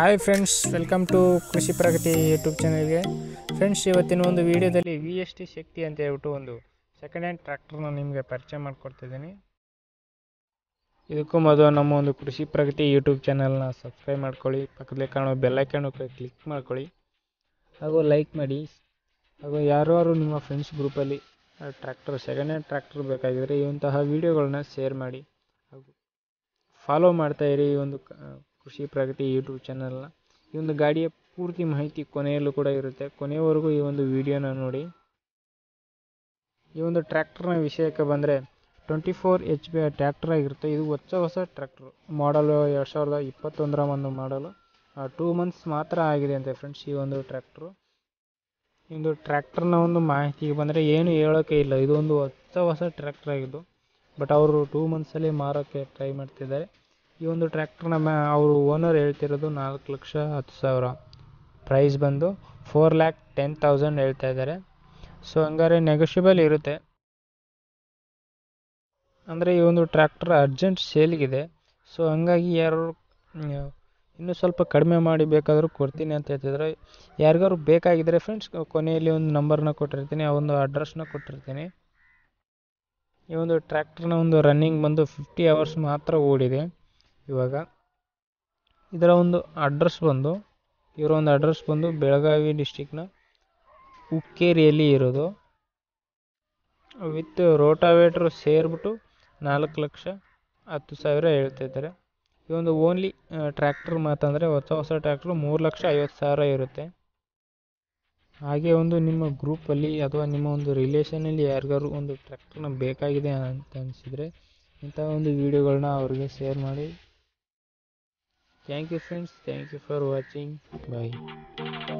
Hi friends welcome to ಕೃಷಿ ಪ್ರಗತಿ YouTube ಚಾನಲ್ಗೆ friends ಇವತ್ತಿನ ಒಂದು ವಿಡಿಯೋದಲ್ಲಿ ವಿ ಎಸ್ ಟಿ ಶಕ್ತಿ ಅಂತ ಹೇಳ್ಬಿಟ್ಟು ಒಂದು ಸೆಕೆಂಡ್ ಹ್ಯಾಂಡ್ ಟ್ರ್ಯಾಕ್ಟರ್ನ ನಿಮಗೆ ಪರಿಚಯ ಮಾಡಿಕೊಡ್ತಿದ್ದೀನಿ. ಇದಕ್ಕೂ ಮೊದಲು ನಮ್ಮ ಒಂದು ಕೃಷಿ ಪ್ರಗತಿ ಯೂಟ್ಯೂಬ್ ಚಾನಲ್ನ ಸಬ್ಸ್ಕ್ರೈಬ್ ಮಾಡ್ಕೊಳ್ಳಿ, ಪಕ್ಕದಲ್ಲಿ ಕಾಣೋ ಬೆಲ್ಲೈಕನ್ನು ಕ್ಲಿಕ್ ಮಾಡ್ಕೊಳ್ಳಿ. ಹಾಗೂ ಲೈಕ್ ಮಾಡಿ. ಹಾಗೂ ಯಾರು ನಿಮ್ಮ ಫ್ರೆಂಡ್ಸ್ ಗ್ರೂಪಲ್ಲಿ ಟ್ರ್ಯಾಕ್ಟರ್ ಸೆಕೆಂಡ್ ಹ್ಯಾಂಡ್ ಟ್ರ್ಯಾಕ್ಟರ್ ಬೇಕಾಗಿದ್ದರೆ ಇಂತಹ ವೀಡಿಯೋಗಳನ್ನ ಶೇರ್ ಮಾಡಿ. ಹಾಗೂ ಫಾಲೋ ಮಾಡ್ತಾಯಿರಿ ಈ ಒಂದು ಕೃಷಿ ಪ್ರಗತಿ ಯೂಟ್ಯೂಬ್ ಚಾನಲ್ನ ಈ ಒಂದು ಗಾಡಿಯ ಪೂರ್ತಿ ಮಾಹಿತಿ ಕೊನೆಯಲ್ಲೂ ಕೂಡ ಇರುತ್ತೆ. ಕೊನೆಯವರೆಗೂ ಈ ಒಂದು ವಿಡಿಯೋನ ನೋಡಿ. ಈ ಒಂದು ಟ್ರ್ಯಾಕ್ಟರ್ನ ವಿಷಯಕ್ಕೆ ಬಂದರೆ twenty four H P tractor ಆಗಿರುತ್ತೆ. ಇದು ಹೊಸ ಹೊಸ ಟ್ರ್ಯಾಕ್ಟರ್ ಮಾಡಲು ಎರಡು ಸಾವಿರದ ಇಪ್ಪತ್ತೊಂದರ ಒಂದು ಮಾಡಲು ಟೂ ಮಂತ್ಸ್ ಮಾತ್ರ ಆಗಿದೆ ಅಂತೆ ಫ್ರೆಂಡ್ಸ್ ಈ ಒಂದು ಟ್ರ್ಯಾಕ್ಟ್ರು ಈ ಒಂದು ಟ್ರ್ಯಾಕ್ಟರ್ನ ಒಂದು ಮಾಹಿತಿಗೆ ಬಂದರೆ ಏನು ಹೇಳೋಕ್ಕೆ ಇಲ್ಲ. ಇದು ಒಂದು ಹೊಸ ಹೊಸ ಟ್ರ್ಯಾಕ್ಟರ್ ಆಗಿದ್ದು ಬಟ್ ಅವರು ಟೂ ಮಂತ್ಸಲ್ಲಿ ಮಾರೋಕ್ಕೆ ಟ್ರೈ ಮಾಡ್ತಿದ್ದಾರೆ. ಈ ಒಂದು ಟ್ರ್ಯಾಕ್ಟರ್ನ ಮ್ಯಾ ಅವರು ಓನರ್ ಹೇಳ್ತಿರೋದು ನಾಲ್ಕು ಲಕ್ಷ ಹತ್ತು ಸಾವಿರ. ಪ್ರೈಸ್ ಬಂದು ಫೋರ್ ಲ್ಯಾಕ್ ಟೆನ್ ತೌಸಂಡ್ ಹೇಳ್ತಾ ಇದ್ದಾರೆ. ಸೊ ಹಂಗಾರೆ ನೆಗೋಷಿಯಬಲ್ ಇರುತ್ತೆ. ಅಂದರೆ ಈ ಒಂದು ಟ್ರ್ಯಾಕ್ಟರ್ ಅರ್ಜೆಂಟ್ ಸೇಲ್ಗಿದೆ ಸೊ ಹಂಗಾಗಿ ಯಾರು ಇನ್ನೂ ಸ್ವಲ್ಪ ಕಡಿಮೆ ಮಾಡಿ ಬೇಕಾದರೂ ಕೊಡ್ತೀನಿ ಅಂತ ಹೇಳ್ತಿದ್ರೆ ಯಾರಿಗಾರು ಬೇಕಾಗಿದ್ದರೆ ಫ್ರೆಂಡ್ಸ್ ಕೊನೆಯಲ್ಲಿ ಒಂದು ನಂಬರ್ನ ಕೊಟ್ಟಿರ್ತೀನಿ, ಆ ಒಂದು ಅಡ್ರೆಸ್ನ ಕೊಟ್ಟಿರ್ತೀನಿ. ಈ ಒಂದು ಟ್ರ್ಯಾಕ್ಟರ್ನ ಒಂದು ರನ್ನಿಂಗ್ ಬಂದು ಫಿಫ್ಟಿ ಅವರ್ಸ್ ಮಾತ್ರ ಓಡಿದೆ. ಇವಾಗ ಇದರ ಒಂದು ಅಡ್ರೆಸ್ ಬಂದು, ಇವರ ಒಂದು ಅಡ್ರೆಸ್ ಬಂದು ಬೆಳಗಾವಿ ಡಿಸ್ಟಿಕ್ನ ಉಕ್ಕೇರಿಯಲ್ಲಿ ಇರೋದು. ವಿತ್ ರೋಟಾವೇಟ್ರ್ ಸೇರಿಬಿಟ್ಟು ನಾಲ್ಕು ಲಕ್ಷ ಹತ್ತು ಸಾವಿರ ಹೇಳ್ತಿದ್ದಾರೆ ಈ ಒಂದು ಓನ್ಲಿ ಟ್ರ್ಯಾಕ್ಟರ್ ಮಾತಂದರೆ ಹೊಸ ಹೊಸ ಟ್ರ್ಯಾಕ್ಟ್ರು ಮೂರು ಲಕ್ಷ ಐವತ್ತು ಸಾವಿರ ಇರುತ್ತೆ. ಹಾಗೆ ಒಂದು ನಿಮ್ಮ ಗ್ರೂಪಲ್ಲಿ ಅಥವಾ ನಿಮ್ಮ ಒಂದು ರಿಲೇಷನಲ್ಲಿ ಯಾರಿಗಾರು ಒಂದು ಟ್ರ್ಯಾಕ್ಟರ್ನ ಬೇಕಾಗಿದೆ ಅಂತ ಅನಿಸಿದರೆ ಇಂಥ ಒಂದು ವೀಡಿಯೋಗಳನ್ನ ಅವ್ರಿಗೆ ಶೇರ್ ಮಾಡಿ. thank you friends. Thank you for watching. Bye.